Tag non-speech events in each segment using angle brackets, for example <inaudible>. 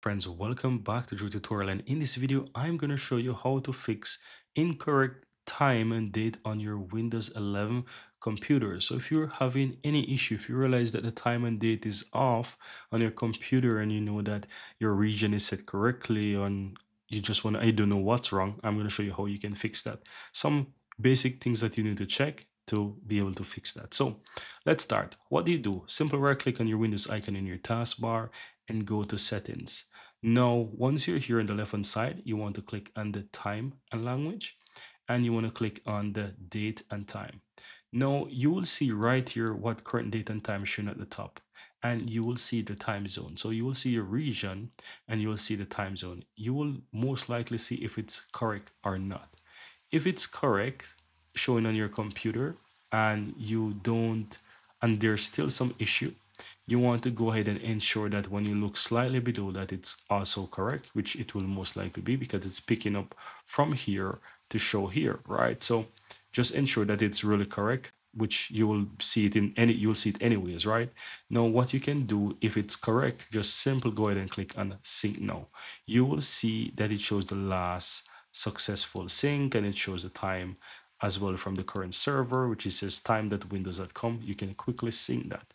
Friends, welcome back to Drew Tutorial and in this video I'm going to show you how to fix incorrect time and date on your Windows 11 computer. So if you're having any issue, if you realize that the time and date is off on your computer and you know that your region is set correctly on you just want to, I don't know what's wrong, I'm going to show you how you can fix that. Some basic things that you need to check to be able to fix that. So let's start. What do you do? Simply right click on your Windows icon in your taskbar and go to settings. Now, once you're here on the left hand side, you want to click on the time and language and you want to click on the date and time. Now, you will see right here what current date and time shown at the top and you will see the time zone. So you will see your region and you will see the time zone. You will most likely see if it's correct or not. If it's correct, showing on your computer and you don't, and there's still some issue, you want to go ahead and ensure that when you look slightly below that it's also correct, which it will most likely be because it's picking up from here to show here, right? So just ensure that it's really correct which you will see it in any you'll see it anyways right? Now what you can do if it's correct just simply go ahead and click on sync now. You will see that it shows the last successful sync and it shows the time as well from the current server which is says time.windows.com you can quickly sync that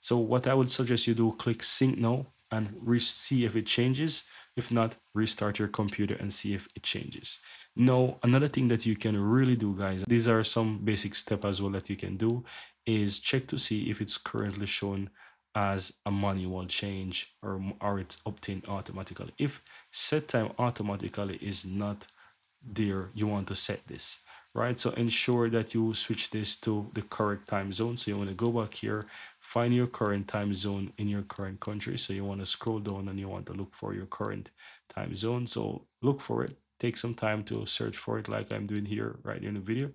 so what I would suggest you do, click sync now and see if it changes. If not, restart your computer and see if it changes. Now, another thing that you can really do, guys, these are some basic steps as well that you can do, is check to see if it's currently shown as a manual change or, or it's obtained automatically. If set time automatically is not there, you want to set this right? So ensure that you switch this to the correct time zone. So you want to go back here, find your current time zone in your current country. So you want to scroll down and you want to look for your current time zone. So look for it. Take some time to search for it like I'm doing here right here in the video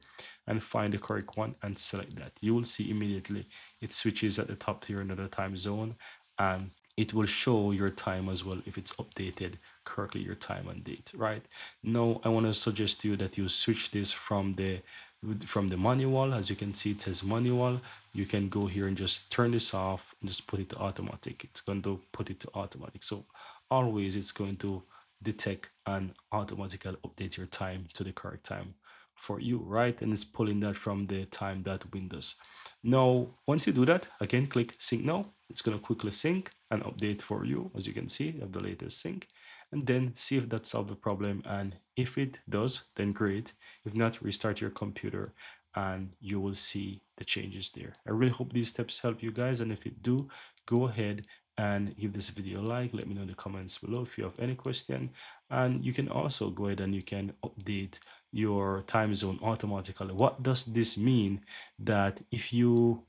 and find the correct one and select that. You will see immediately it switches at the top here another time zone and it will show your time as well if it's updated correctly your time and date right now i want to suggest to you that you switch this from the from the manual as you can see it says manual you can go here and just turn this off and just put it to automatic. It's going to put it to automatic. So always it's going to detect and automatically update your time to the correct time for you right? And it's pulling that from the time that windows. Now once you do that again click sync now. It's going to quickly sync and update for you as you can see of the latest sync. And then see if that solves the problem. And if it does then great. If not restart your computer and you will see the changes there. I really hope these steps help you guys and if it do go ahead and give this video a like let me know in the comments below if you have any question and you can also go ahead and you can update your time zone automatically. What does this mean? That if you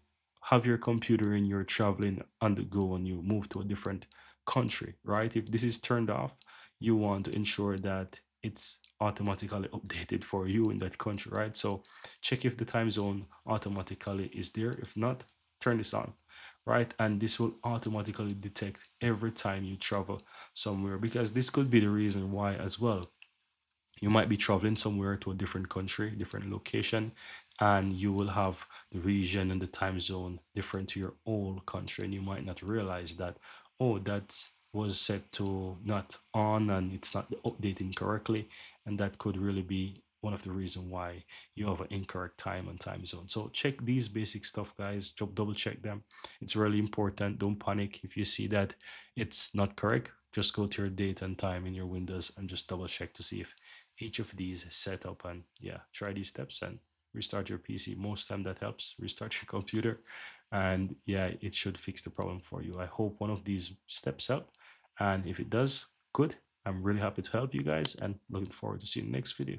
have your computer and you're traveling on the go and you move to a different country right? If this is turned off you want to ensure that it's automatically updated for you in that country right? So check if the time zone automatically is there. If not turn this on right? And this will automatically detect every time you travel somewhere because this could be the reason why as well. You might be traveling somewhere to a different country different location and you will have the region and the time zone different to your old country and you might not realize that oh that was set to not on and it's not updating correctly and that could really be one of the reason why you have an incorrect time and time zone. So check these basic stuff guys. Double check them. It's really important. Don't panic. If you see that it's not correct just go to your date and time in your windows and just double check to see if each of these set up and yeah try these steps and restart your pc most time that helps. <laughs> Restart your computer. And yeah it should fix the problem for you. I hope one of these steps help and if it does good. I'm really happy to help you guys and looking forward to seeing the next video